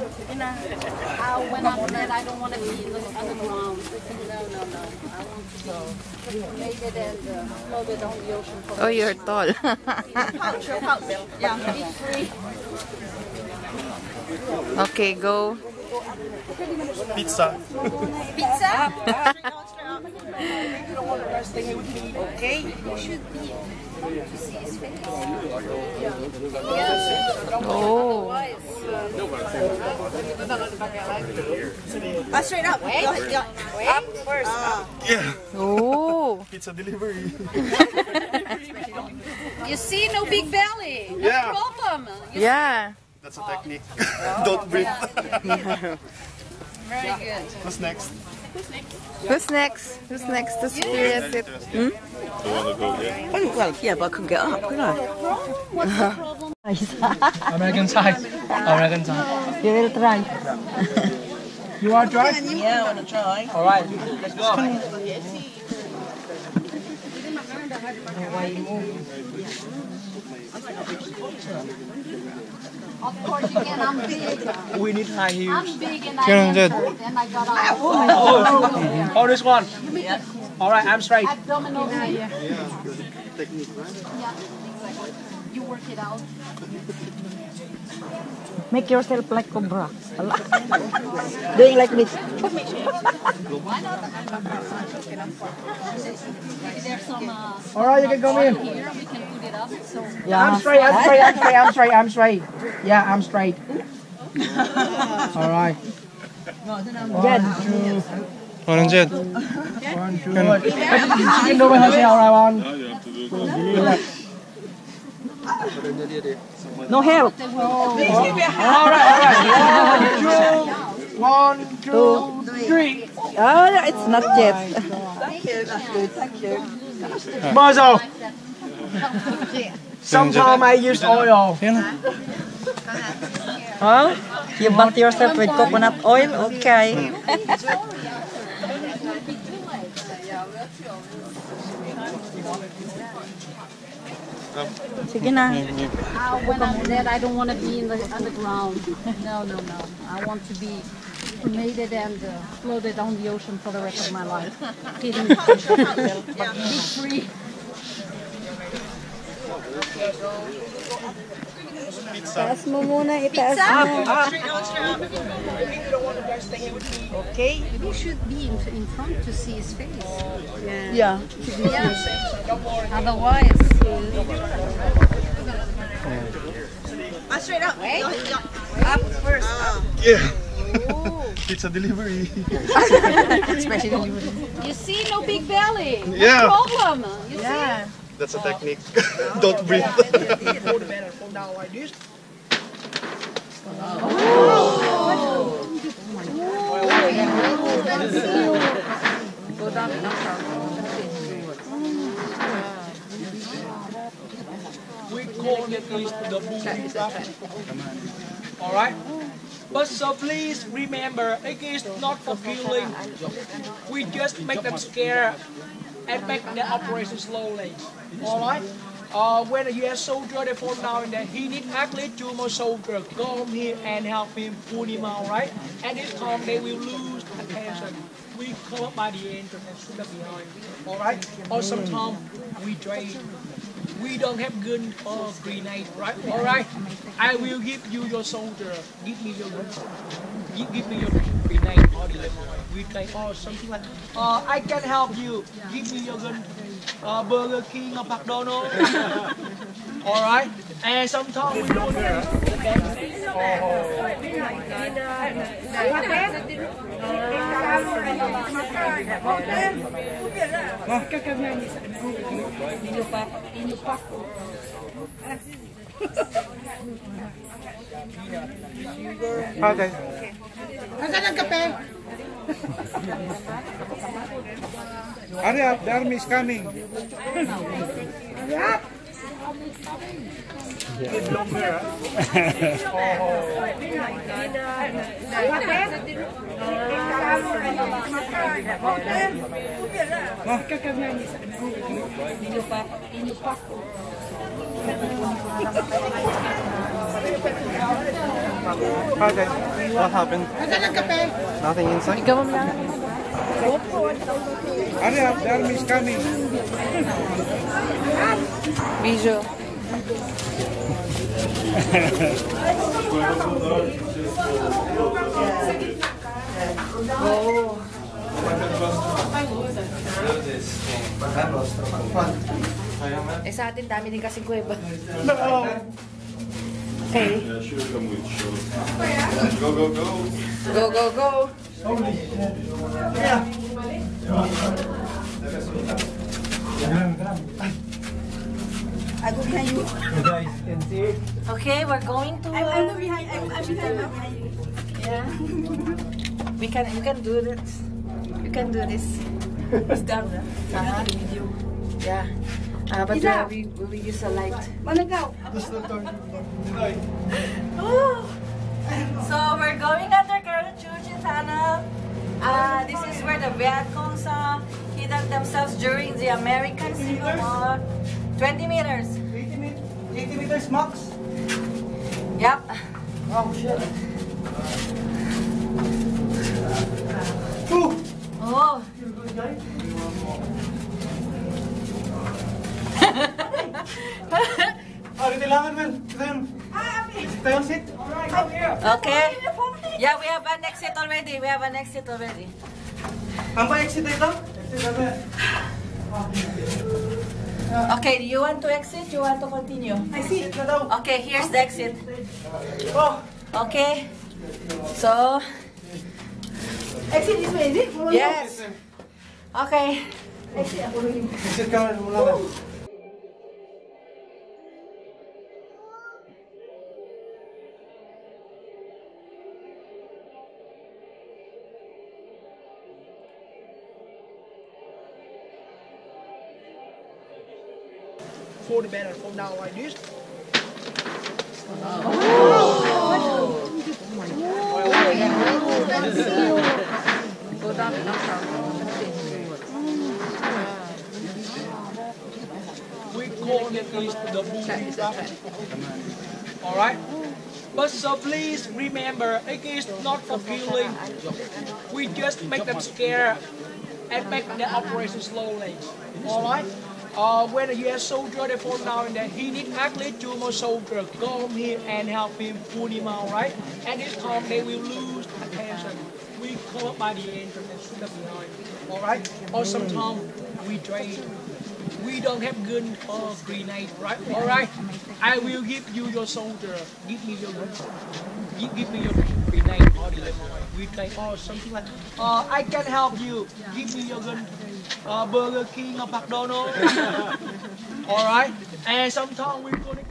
Uh, when I'm dead, I don't want to be in the underground. No, no, no. I want to be cremated and uh, floated on the ocean for Oh, you're tall. yeah, be free. okay, go. Pizza. Pizza? Okay. You should be to see his face. Oh. Uh, straight up. Wait. Up first. Up. Yeah. Oh. Pizza delivery. You see, no big belly. No Yeah. problem. You Yeah. That's a technique. Don't breathe. Very good. What's next? Who's next? Who's next to experience it? Hmm? Oh, well, yeah, but I couldn't get up, could I? American side. American side. You will try. You want to try? Yeah, I want to try. All right. Let's go. Of course you can. I'm big. We need high heels. I'm big and I entered and I got out. Oh, oh, this one. All right, I'm straight. Abdominals here. Yeah, exactly. You work it out. Make yourself like cobra. Doing like this. There's some uh, All right, you can come in. Here. We can put it up. So Yeah. I'm straight. I'm straight. I'm straight. I'm straight. I'm straight. Yeah, I'm straight. All right. Jed. One, two. One, two. You can do it yourself, right one. No help. All right, all right. One, two, one, two, three. Oh, it's not yet. Thank you, that's good, thank you. Muzzle. Sometimes I use oil. Huh? You bath yourself with coconut oil? Okay. Sige na. uh, when I'm dead, I don't want to be in the underground. No, no, no. I want to be cremated and uh, floated on the ocean for the rest of my life. Be free. Taas mo muna, itaas mo. Okay. You should be in, in front to see his face. Yeah. Yeah. Otherwise, uh, ah, straight up. Up first. Ah. Yeah. Pizza delivery. you see, no big belly. No Yeah. problem. You Yeah. That's a technique. Don't breathe. Hold the banner, hold down like this. We call it is the booby trap. But so please remember, it is not for killing. We just make them scared and make the operation slowly. All right. Uh, when a U.S. soldier they fall down in there, he need actually two more soldiers come here and help him pull him out, right? At this time they will lose attention. We come up by the entrance and shoot them behind. All right. Or sometimes we drain. We don't have gun or grenade, right? All right. I will give you your soldier. Give me your gun. Give, give me your grenade or the we play or something like. Uh, I can help you. Give me your gun. Uh, Burger King or McDonald's. All right. And sometimes we don't have the best. Okay. Nasaan ang kape? Hurry up, the army is coming. Okay. What happened? Nothing inside? Ikaw mo lang. Hurry up, the army is coming. Visual. Eh sa atin, dami din kasing kuweba. Okay. Go, go, go. Go, go, go. Okay, we're going to. I'm, behind. I'm, behind. Yeah. we can. You can do this. You can do this. It's done. Uh-huh. Yeah. Uh, but uh, we we use a light. Oh. So we're going under Tunnel. Uh, this is where the Vietcongs uh, hidden themselves during the American Civil War. 20 meters. 80 meters, 80 meters max. Yep. Oh shit. Oh. Oh, kailangan man. Ito yun. Ito yung seat. Okay. Yeah, we have an exit already. We have an exit already. Ang ba exit ito? Exit ano? Okay, do you want to exit? You want to continue? I see. Okay, here's the exit. Oh. Okay. So, Exit this way, is it? yes. Okay. Exit ka ka. Fold like this. We call it the. All right. But so please remember, it is not for killing. We just make them scared and make the operation slowly. All right. Uh, when a US soldier they fall down and then he need actually two more soldiers come here and help him pull him out, right? At this time they will lose attention. We up by the entrance and behind. All right. Or sometimes we drain. We don't have gun or grenade, right? All right. I will give you your soldier. Give me your gun. Give, give me your grenade or the grenade or something like. Uh, I can help you. Give me your gun. Uh, Burger King or McDonald's. All right. And sometimes we gonna